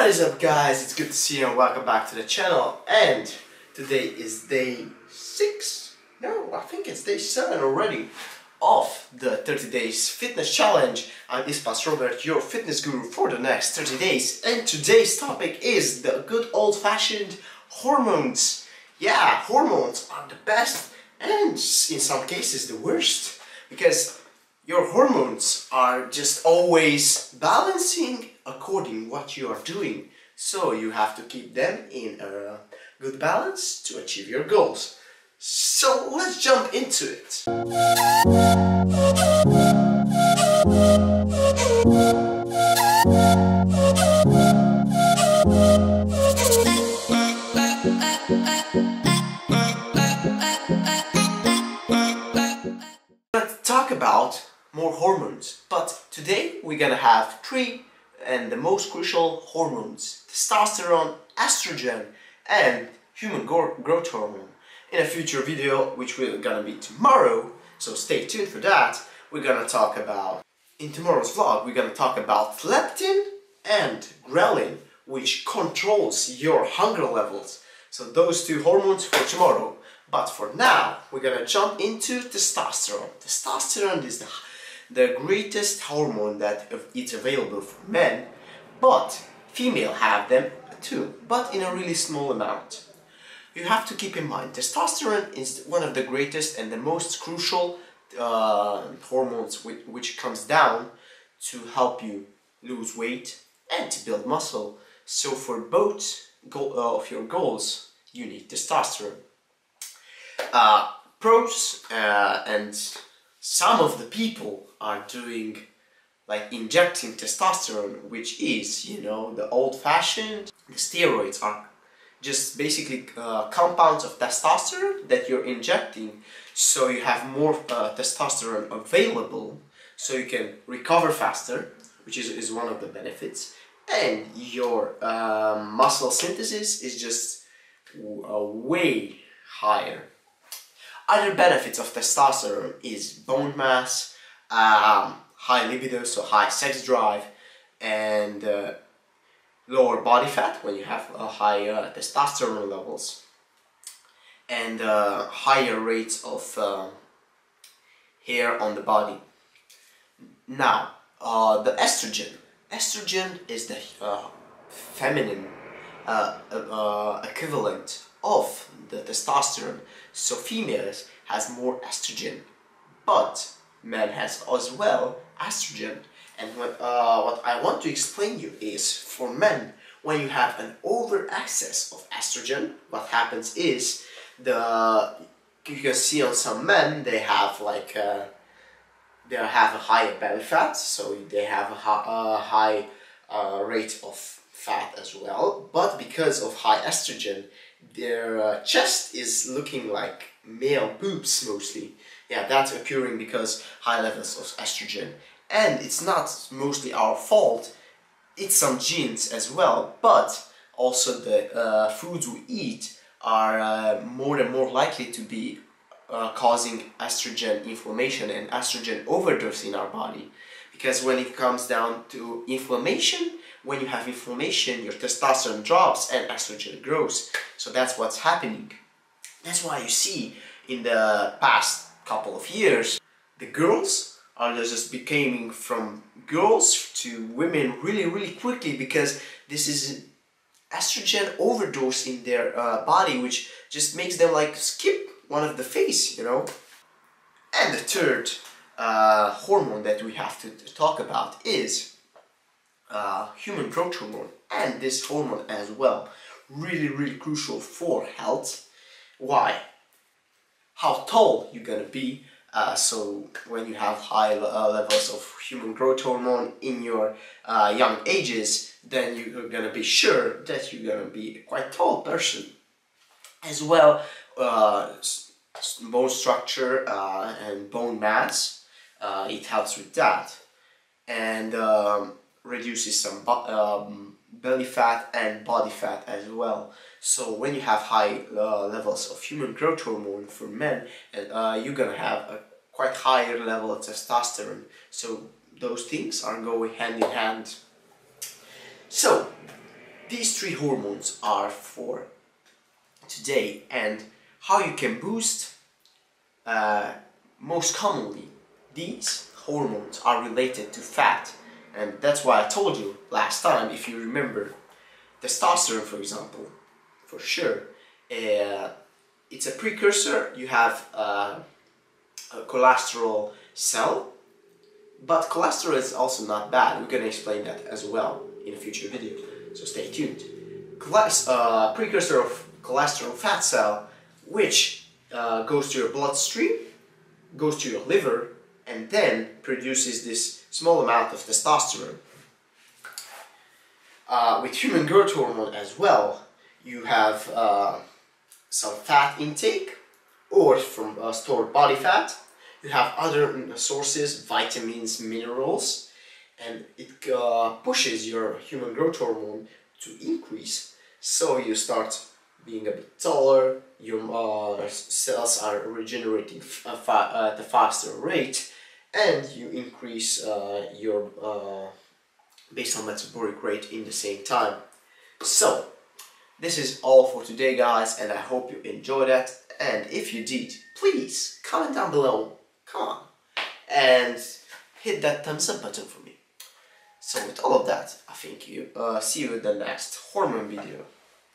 What is up guys, it's good to see you and welcome back to the channel. And today is day 6, no I think it's day 7 already of the 30 days fitness challenge. I'm Ispas Robert, your fitness guru for the next 30 days. And today's topic is the good old-fashioned hormones. Yeah, hormones are the best and in some cases the worst. Because your hormones are just always balancing according what you are doing. So you have to keep them in a good balance to achieve your goals. So let's jump into it. Today we're gonna have three and the most crucial hormones testosterone, estrogen, and human growth hormone. In a future video, which will gonna be tomorrow, so stay tuned for that, we're gonna talk about, in tomorrow's vlog, we're gonna talk about leptin and ghrelin, which controls your hunger levels. So those two hormones for tomorrow. But for now, we're gonna jump into testosterone. Testosterone is the the greatest hormone that is available for men, but female have them too, but in a really small amount. You have to keep in mind, testosterone is one of the greatest and the most crucial uh, hormones which, which comes down to help you lose weight and to build muscle. So for both uh, of your goals, you need testosterone. Uh, pros uh, and some of the people are doing like injecting testosterone which is you know the old-fashioned steroids are just basically uh, compounds of testosterone that you're injecting. So you have more uh, testosterone available so you can recover faster which is, is one of the benefits. And your uh, muscle synthesis is just uh, way higher other benefits of testosterone is bone mass, um, high libido, so high sex drive, and uh, lower body fat when you have uh, high uh, testosterone levels, and uh, higher rates of uh, hair on the body. Now, uh, the estrogen. Estrogen is the feminine equivalent of the testosterone. So females has more estrogen, but men has as well estrogen. And what, uh, what I want to explain you is for men, when you have an over excess of estrogen, what happens is the you can see on some men they have like uh, they have a higher belly fat, so they have a, a high uh, rate of fat as well. But because of high estrogen, their uh, chest is looking like male boobs mostly. Yeah, that's occurring because high levels of estrogen. And it's not mostly our fault, it's some genes as well, but also the uh, foods we eat are uh, more and more likely to be uh, causing estrogen inflammation and estrogen overdose in our body. Because when it comes down to inflammation, when you have inflammation, your testosterone drops and estrogen grows. So that's what's happening. That's why you see in the past couple of years, the girls are just becoming from girls to women really, really quickly because this is estrogen overdose in their uh, body, which just makes them like skip one of the phase, you know. And the third uh, hormone that we have to talk about is uh, human growth hormone and this hormone as well. Really really crucial for health. Why? How tall you're gonna be uh, so when you have high uh, levels of human growth hormone in your uh, young ages then you're gonna be sure that you're gonna be a quite tall person as well. Uh, bone structure and bone mass it helps with that and um, reduces some um, belly fat and body fat as well. So when you have high uh, levels of human growth hormone for men, uh, you're gonna have a quite higher level of testosterone. So those things are going hand in hand. So these three hormones are for today and how you can boost uh, most commonly these hormones are related to fat. And that's why I told you last time if you remember testosterone for example for sure uh, it's a precursor. You have uh, a cholesterol cell but cholesterol is also not bad. We're gonna explain that as well in a future video so stay tuned. Choles uh, precursor of cholesterol fat cell which uh, goes to your bloodstream goes to your liver and then produces this small amount of testosterone. Uh, with human growth hormone as well, you have uh, some fat intake or from uh, stored body fat. You have other sources, vitamins, minerals, and it uh, pushes your human growth hormone to increase. So you start being a bit taller, your uh, cells are regenerating uh, at a faster rate, and you increase uh, your uh, basal metabolic rate in the same time. So, this is all for today guys and I hope you enjoyed that and if you did, please comment down below, come on, and hit that thumbs up button for me. So with all of that, I think you uh, see you in the next hormone video.